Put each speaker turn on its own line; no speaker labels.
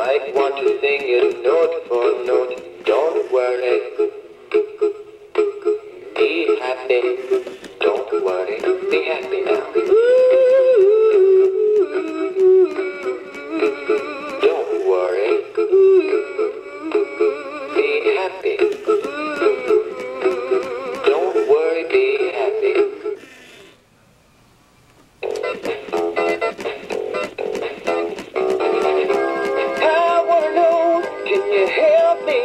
might want to sing it note for note. Don't worry. Be happy. Don't worry. Be happy now. Don't worry. Be happy. Can you help me?